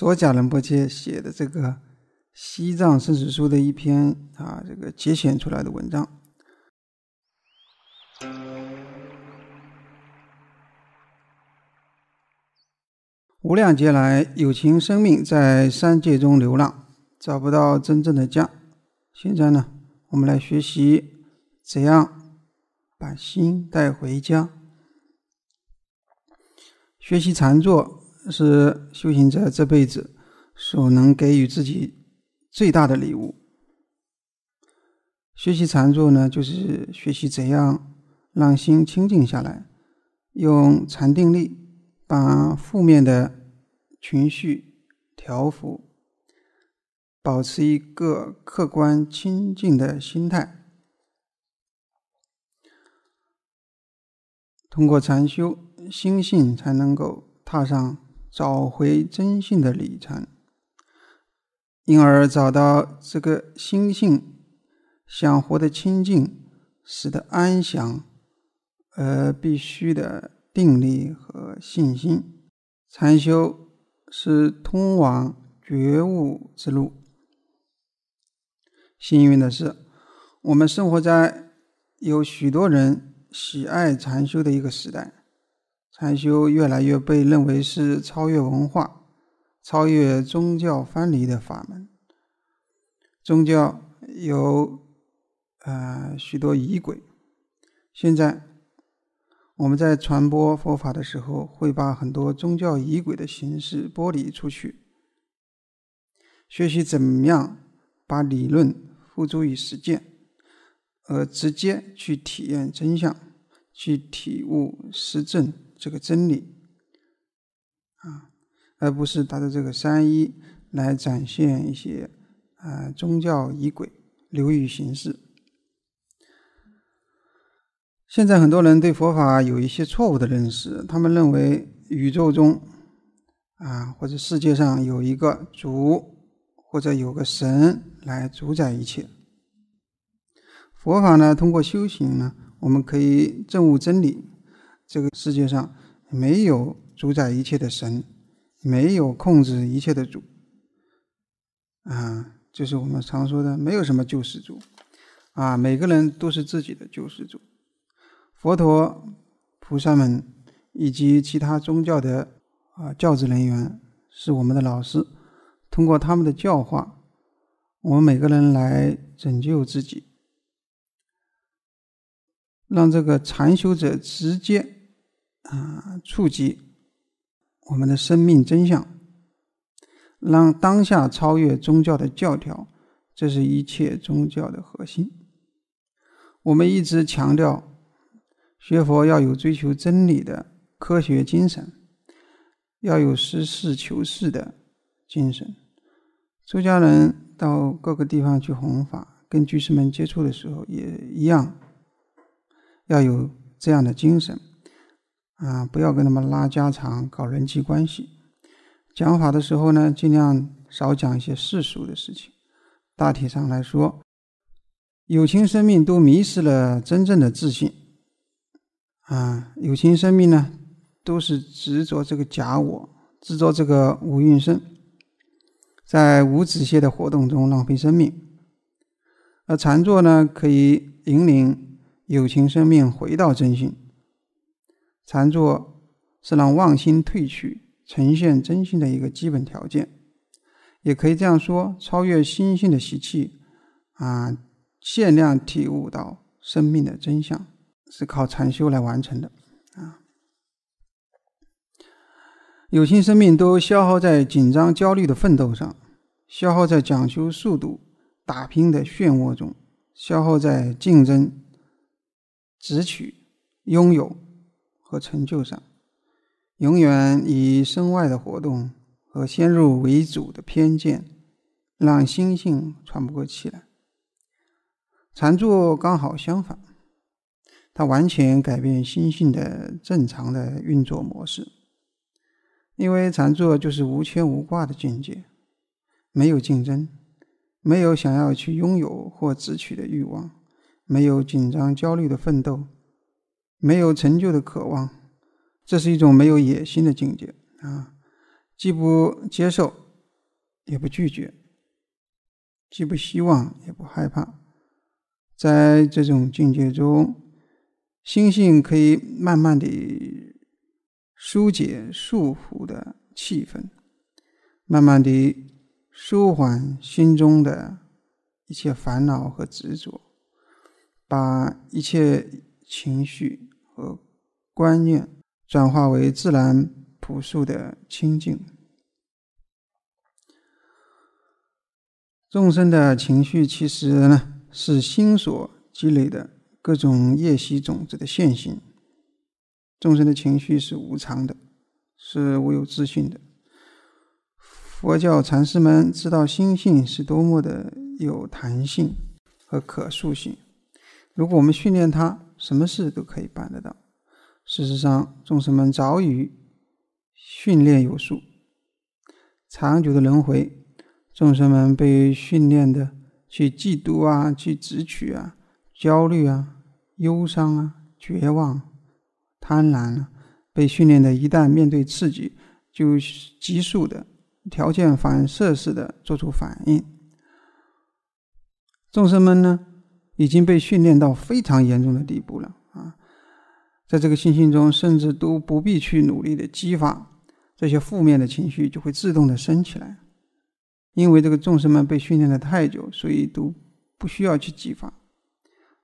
索贾仁波切写的这个《西藏生死书》的一篇啊，这个节选出来的文章。无量劫来，有情生命在三界中流浪，找不到真正的家。现在呢，我们来学习怎样把心带回家。学习禅坐是修行者这辈子所能给予自己最大的礼物。学习禅坐呢，就是学习怎样让心清静下来，用禅定力。把负面的情绪调伏，保持一个客观清净的心态，通过禅修，心性才能够踏上找回真性的旅程，因而找到这个心性想活得清净、使得安详，而必须的。定力和信心，禅修是通往觉悟之路。幸运的是，我们生活在有许多人喜爱禅修的一个时代。禅修越来越被认为是超越文化、超越宗教藩篱的法门。宗教有呃许多仪轨，现在。我们在传播佛法的时候，会把很多宗教仪轨的形式剥离出去，学习怎么样把理论付诸于实践，而直接去体验真相，去体悟实证这个真理，啊，而不是打着这个三一来展现一些啊宗教仪轨流于形式。现在很多人对佛法有一些错误的认识，他们认为宇宙中啊或者世界上有一个主或者有个神来主宰一切。佛法呢，通过修行呢，我们可以证悟真理：这个世界上没有主宰一切的神，没有控制一切的主，啊，就是我们常说的没有什么救世主，啊，每个人都是自己的救世主。佛陀、菩萨们以及其他宗教的啊教职人员是我们的老师，通过他们的教化，我们每个人来拯救自己，让这个禅修者直接啊触及我们的生命真相，让当下超越宗教的教条，这是一切宗教的核心。我们一直强调。学佛要有追求真理的科学精神，要有实事求是的精神。出家人到各个地方去弘法，跟居士们接触的时候也一样，要有这样的精神啊！不要跟他们拉家常、搞人际关系。讲法的时候呢，尽量少讲一些世俗的事情。大体上来说，有情生命都迷失了真正的自信。啊，有情生命呢，都是执着这个假我，执着这个无蕴身，在无止歇的活动中浪费生命。而禅坐呢，可以引领有情生命回到真心。禅坐是让妄心退去，呈现真心的一个基本条件。也可以这样说，超越心性的习气，啊，限量体悟到生命的真相。是靠禅修来完成的啊！有情生命都消耗在紧张、焦虑的奋斗上，消耗在讲究速度、打拼的漩涡中，消耗在竞争、直取、拥有和成就上，永远以身外的活动和先入为主的偏见，让心性喘不过气来。禅坐刚好相反。它完全改变心性的正常的运作模式，因为禅坐就是无牵无挂的境界，没有竞争，没有想要去拥有或执取的欲望，没有紧张焦虑的奋斗，没有成就的渴望，这是一种没有野心的境界啊！既不接受，也不拒绝，既不希望也不害怕。在这种境界中，心性可以慢慢的疏解束缚的气氛，慢慢的舒缓心中的一切烦恼和执着，把一切情绪和观念转化为自然朴素的清净。众生的情绪其实呢，是心所积累的各种业习种子的现行。众生的情绪是无常的，是无有自信的。佛教禅师们知道心性是多么的有弹性和可塑性。如果我们训练它，什么事都可以办得到。事实上，众生们早已训练有素，长久的轮回。众生们被训练的去嫉妒啊，去执取啊，焦虑啊，忧伤啊，绝望、贪婪啊，被训练的，一旦面对刺激，就急速的、条件反射式的做出反应。众生们呢，已经被训练到非常严重的地步了啊，在这个信心中，甚至都不必去努力的激发这些负面的情绪，就会自动的升起来。因为这个众生们被训练的太久，所以都不需要去激发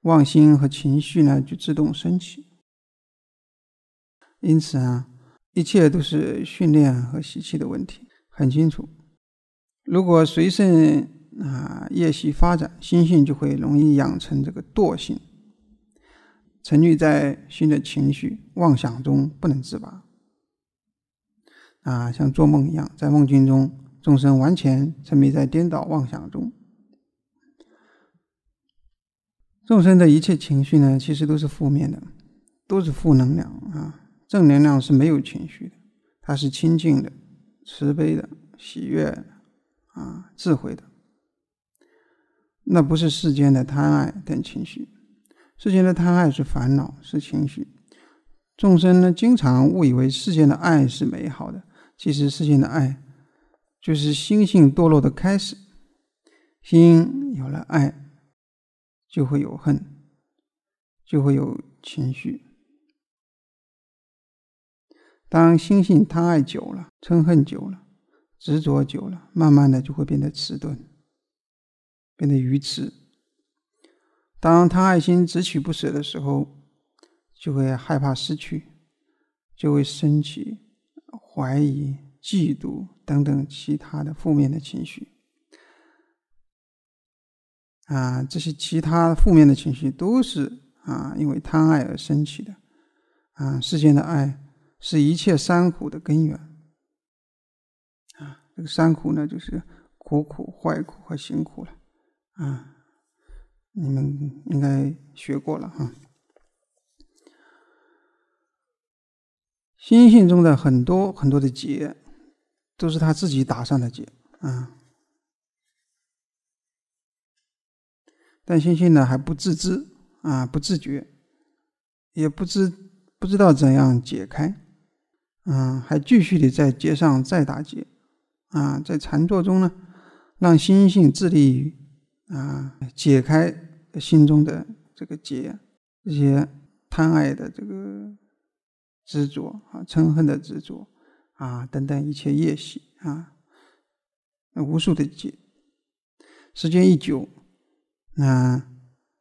妄心和情绪呢，就自动升起。因此啊，一切都是训练和习气的问题，很清楚。如果随顺啊业习发展，心性就会容易养成这个惰性，沉溺在新的情绪妄想中不能自拔。啊，像做梦一样，在梦境中。众生完全沉迷在颠倒妄想中。众生的一切情绪呢，其实都是负面的，都是负能量啊。正能量是没有情绪的，它是清净的、慈悲的、喜悦的啊、智慧的。那不是世间的贪爱等情绪，世间的贪爱是烦恼，是情绪。众生呢，经常误以为世间的爱是美好的，其实世间的爱。就是心性堕落的开始，心有了爱，就会有恨，就会有情绪。当心性贪爱久了，嗔恨久了，执着久了，慢慢的就会变得迟钝，变得愚痴。当贪爱心只取不舍的时候，就会害怕失去，就会升起怀疑。嫉妒等等其他的负面的情绪，啊，这些其他负面的情绪都是啊，因为贪爱而升起的，啊，世间的爱是一切三苦的根源，啊，这个三苦呢，就是苦苦、坏苦和辛苦了，啊，你们应该学过了哈。心性中的很多很多的结。都是他自己打上的结啊，但心性呢还不自知啊，不自觉，也不知不知道怎样解开，啊，还继续的在结上再打结，啊，在禅坐中呢，让心性致力于啊解开心中的这个结，这些贪爱的这个执着啊，嗔恨的执着。啊，等等一切业习啊，无数的劫，时间一久，那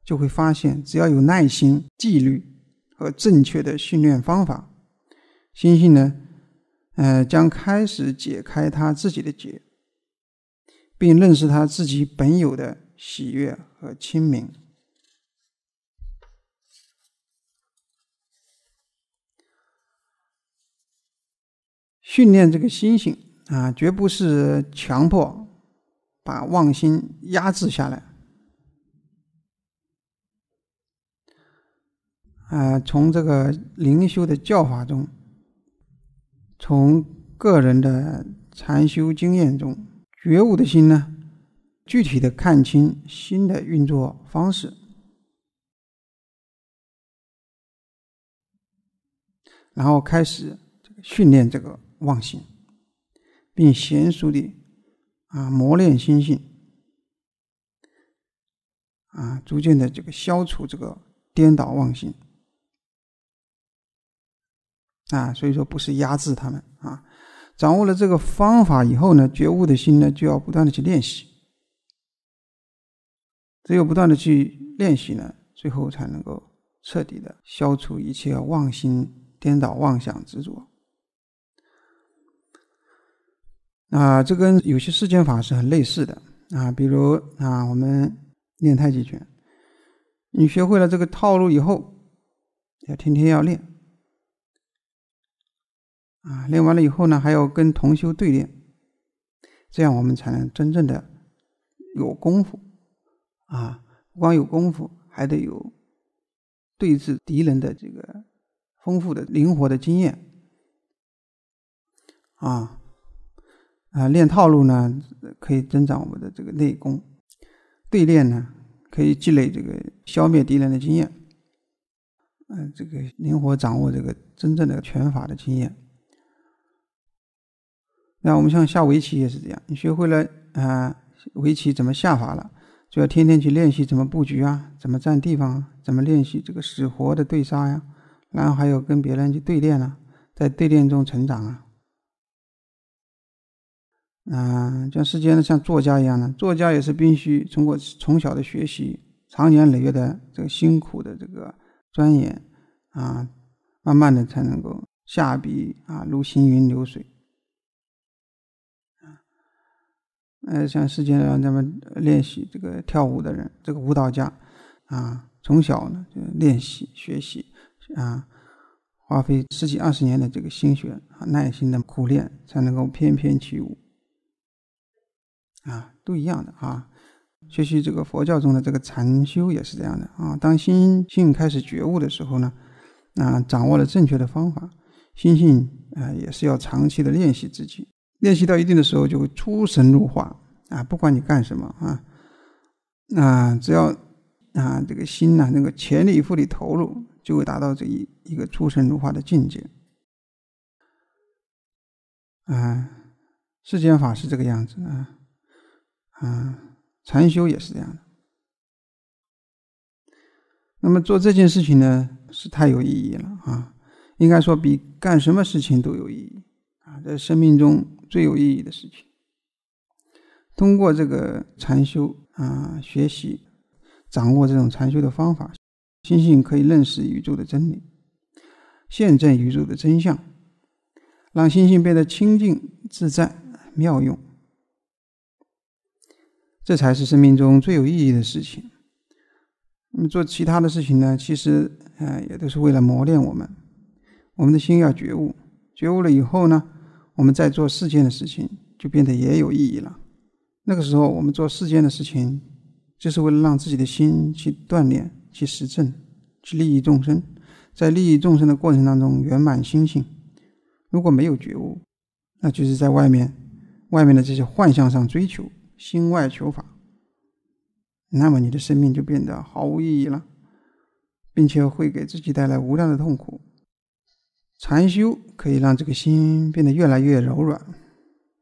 就会发现，只要有耐心、纪律和正确的训练方法，心性呢，呃，将开始解开他自己的结，并认识他自己本有的喜悦和清明。训练这个心性啊，绝不是强迫把妄心压制下来。啊，从这个灵修的教法中，从个人的禅修经验中，觉悟的心呢，具体的看清心的运作方式，然后开始训练这个。妄心，并娴熟的啊，磨练心性，啊，逐渐的这个消除这个颠倒妄心，啊，所以说不是压制他们啊，掌握了这个方法以后呢，觉悟的心呢就要不断的去练习，只有不断的去练习呢，最后才能够彻底的消除一切妄心、颠倒妄想、执着。啊，这跟有些世间法是很类似的啊，比如啊，我们练太极拳，你学会了这个套路以后，要天天要练啊，练完了以后呢，还要跟同修对练，这样我们才能真正的有功夫啊，不光有功夫，还得有对峙敌人的这个丰富的、灵活的经验啊。啊，练套路呢，可以增长我们的这个内功；对练呢，可以积累这个消灭敌人的经验。嗯，这个灵活掌握这个真正的拳法的经验。那我们像下围棋也是这样，你学会了啊，围棋怎么下法了，就要天天去练习怎么布局啊，怎么占地方啊，怎么练习这个死活的对杀呀，然后还有跟别人去对练啊，在对练中成长啊。啊，像世间呢像作家一样的，作家也是必须通过从小的学习，长年累月的这个辛苦的这个钻研啊，慢慢的才能够下笔啊，如行云流水。啊，呃，像世间让咱们练习这个跳舞的人，这个舞蹈家啊，从小呢就练习学习啊，花费十几二十年的这个心血啊，耐心的苦练，才能够翩翩起舞。啊，都一样的啊。学习这个佛教中的这个禅修也是这样的啊。当心性开始觉悟的时候呢，啊，掌握了正确的方法，心性啊也是要长期的练习自己。练习到一定的时候，就会出神入化啊。不管你干什么啊，啊，只要啊这个心呐，那个全力以赴的投入，就会达到这一一个出神入化的境界。啊，世间法是这个样子啊。啊，禅修也是这样的。那么做这件事情呢，是太有意义了啊！应该说比干什么事情都有意义啊，在生命中最有意义的事情。通过这个禅修啊，学习掌握这种禅修的方法，心性可以认识宇宙的真理，现证宇宙的真相，让心性变得清净自在、妙用。这才是生命中最有意义的事情。那么做其他的事情呢？其实，呃，也都是为了磨练我们。我们的心要觉悟，觉悟了以后呢，我们在做世间的事情就变得也有意义了。那个时候，我们做世间的事情，就是为了让自己的心去锻炼、去实证、去利益众生，在利益众生的过程当中圆满心性。如果没有觉悟，那就是在外面、外面的这些幻象上追求。心外求法，那么你的生命就变得毫无意义了，并且会给自己带来无量的痛苦。禅修可以让这个心变得越来越柔软，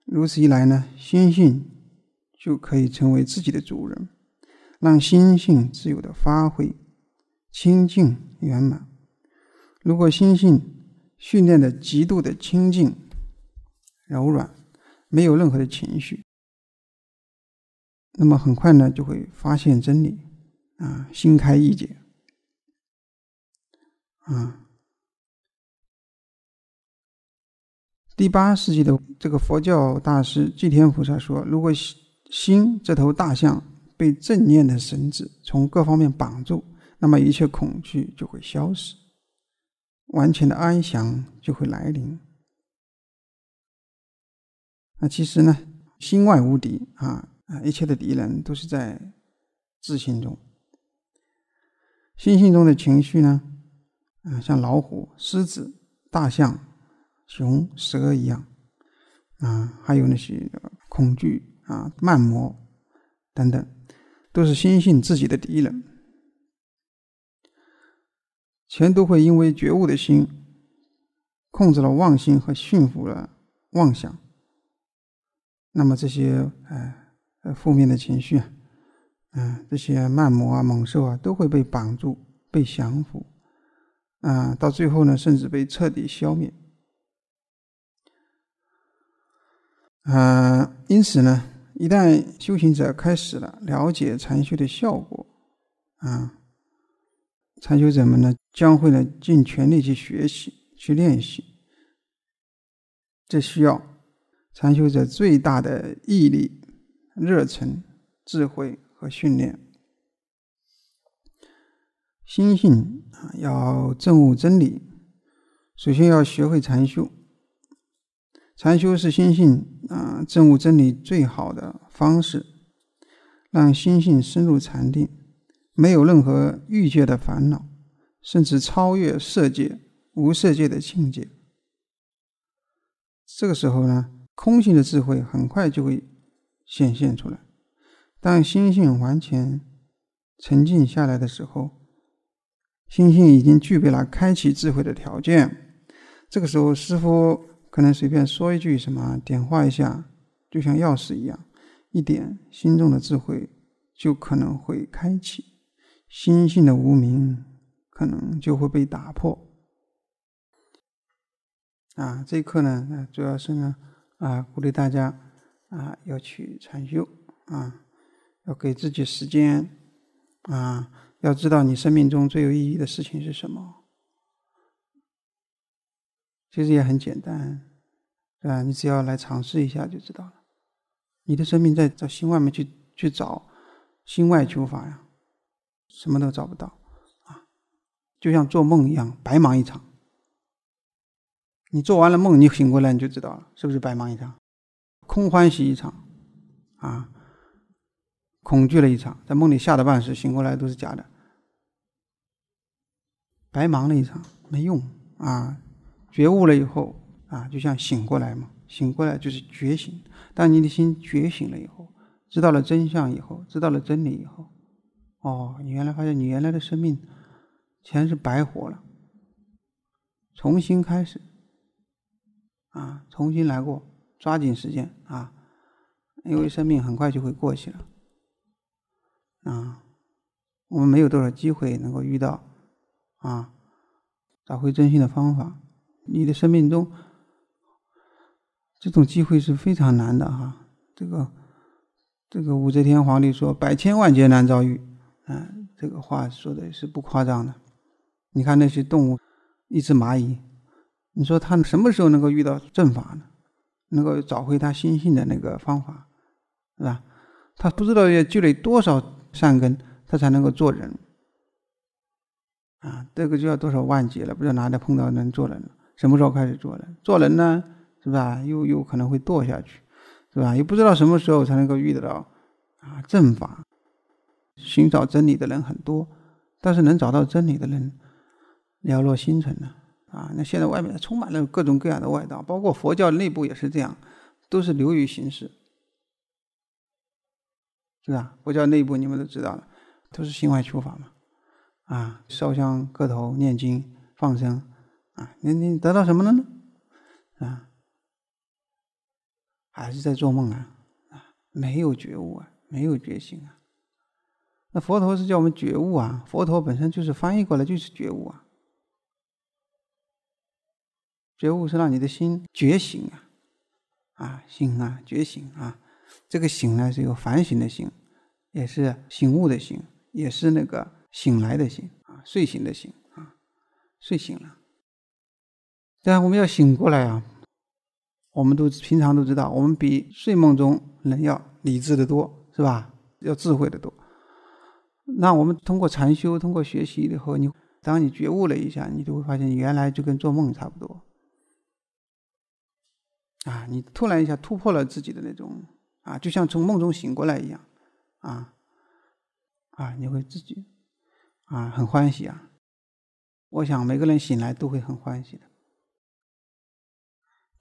如此一来呢，心性就可以成为自己的主人，让心性自由的发挥，清净圆满。如果心性训练的极度的清净、柔软，没有任何的情绪。那么很快呢，就会发现真理，啊，心开意解，啊。第八世纪的这个佛教大师寂天菩萨说：“如果心这头大象被正念的绳子从各方面绑住，那么一切恐惧就会消失，完全的安详就会来临。那其实呢，心外无敌啊。”啊，一切的敌人都是在自信中。心性中的情绪呢，啊，像老虎、狮子、大象、熊、蛇一样，啊，还有那些恐惧啊、慢魔等等，都是心性自己的敌人。全都会因为觉悟的心控制了妄心和驯服了妄想。那么这些呃负面的情绪啊，嗯，这些慢魔啊、猛兽啊，都会被绑住、被降服，啊，到最后呢，甚至被彻底消灭。呃，因此呢，一旦修行者开始了了解禅修的效果，啊，禅修者们呢，将会呢尽全力去学习、去练习。这需要禅修者最大的毅力、热忱、智慧和训练。心性啊，要证悟真理，首先要学会禅修。禅修是心性啊证悟真理最好的方式，让心性深入禅定，没有任何欲界的烦恼，甚至超越色界、无色界的境界。这个时候呢，空性的智慧很快就会显现出来。当心性完全沉静下来的时候，心性已经具备了开启智慧的条件。这个时候，师傅。可能随便说一句什么，点化一下，就像钥匙一样，一点心中的智慧就可能会开启，心性的无明可能就会被打破。啊，这一课呢，主要是呢，啊，鼓励大家啊，要去禅修啊，要给自己时间啊，要知道你生命中最有意义的事情是什么。其实也很简单，对吧？你只要来尝试一下就知道了。你的生命在在心外面去去找，心外求法呀，什么都找不到啊，就像做梦一样，白忙一场。你做完了梦，你醒过来你就知道了，是不是白忙一场？空欢喜一场啊，恐惧了一场，在梦里吓得半死，醒过来都是假的，白忙了一场，没用啊。觉悟了以后啊，就像醒过来嘛，醒过来就是觉醒。当你的心觉醒了以后，知道了真相以后，知道了真理以后，哦，你原来发现你原来的生命全是白活了，重新开始啊，重新来过，抓紧时间啊，因为生命很快就会过去了啊，我们没有多少机会能够遇到啊，找回真心的方法。你的生命中，这种机会是非常难的哈。这个，这个武则天皇帝说“百千万劫难遭遇”，啊，这个话说的是不夸张的。你看那些动物，一只蚂蚁，你说它什么时候能够遇到正法呢？能够找回它心性的那个方法，是吧？它不知道要积累多少善根，它才能够做人。啊，这个就要多少万劫了，不知道哪里碰到能做人了。什么时候开始做人？做人呢，是吧？又有可能会堕下去，是吧？也不知道什么时候才能够遇得到啊正法。寻找真理的人很多，但是能找到真理的人寥落星辰呢。啊，那现在外面充满了各种各样的外道，包括佛教内部也是这样，都是流于形式，是吧？佛教内部你们都知道了，都是心外求法嘛。啊，烧香、磕头、念经、放生。啊，你你得到什么了呢？啊，还是在做梦啊？啊，没有觉悟啊，没有觉醒啊。那佛陀是叫我们觉悟啊，佛陀本身就是翻译过来就是觉悟啊。觉悟是让你的心觉醒啊，啊，醒啊，觉醒啊。这个醒呢是有反省的醒，也是醒悟的醒，也是那个醒来的醒啊，睡醒的醒啊，睡醒了。但我们要醒过来啊！我们都平常都知道，我们比睡梦中人要理智的多，是吧？要智慧的多。那我们通过禅修，通过学习以后，你当你觉悟了一下，你就会发现，原来就跟做梦差不多。啊，你突然一下突破了自己的那种啊，就像从梦中醒过来一样，啊啊，你会自己啊很欢喜啊！我想每个人醒来都会很欢喜的。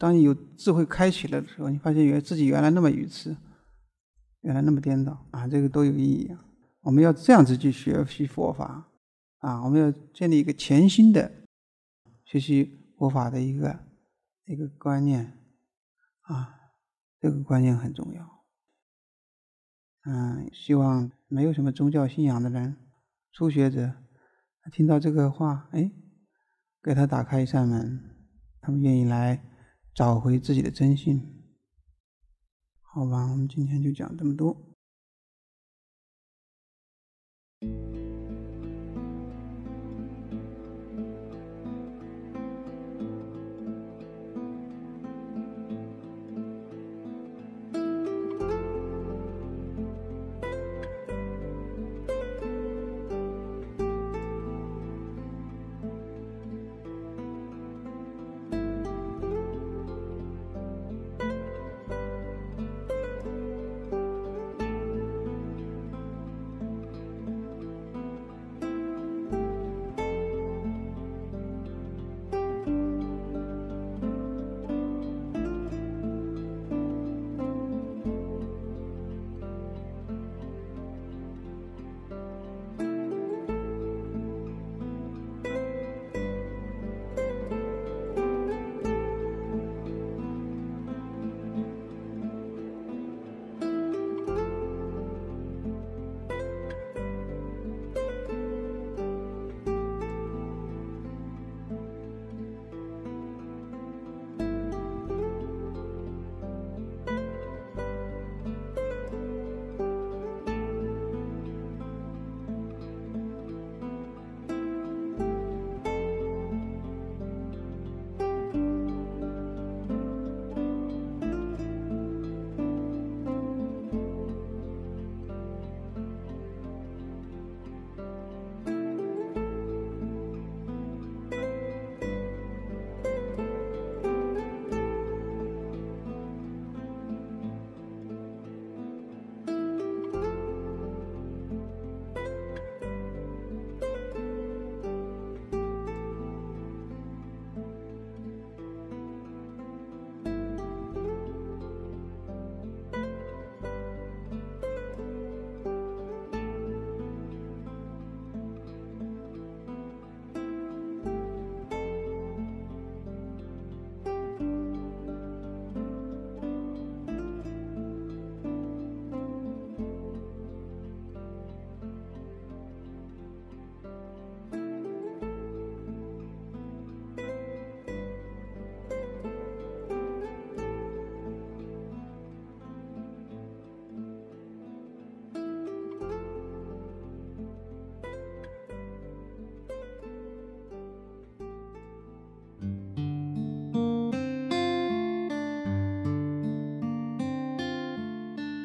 当你有智慧开启了的时候，你发现原自己原来那么愚痴，原来那么颠倒啊，这个都有意义啊。我们要这样子去学习佛法啊，我们要建立一个全新的学习佛法的一个一个观念啊，这个观念很重要。嗯，希望没有什么宗教信仰的人，初学者听到这个话，哎，给他打开一扇门，他们愿意来找回自己的真心。好吧，我们今天就讲这么多。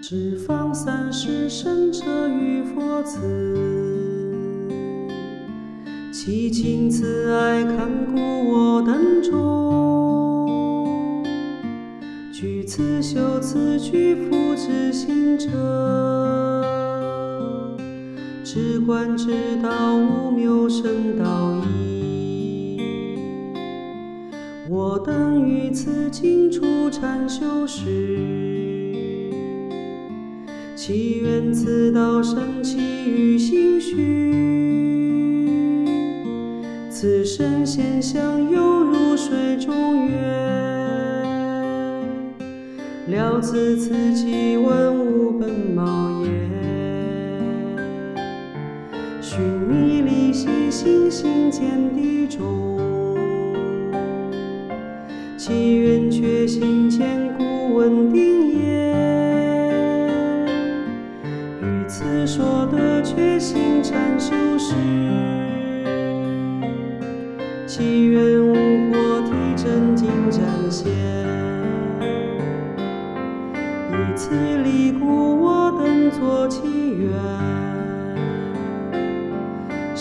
十方三世圣者与佛慈，其情慈爱看顾我等众，具此修此具福之行者，只观之道无谬深道义。我等于此经初禅修时。祈愿此道生起于心绪，此身现象犹如水中月，了此此际万物本毛也。寻觅离心心心见地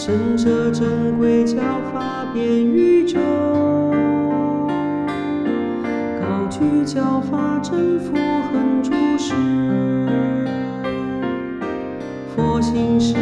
身者珍贵教法遍宇宙，高举教法真福恒住世。佛心是。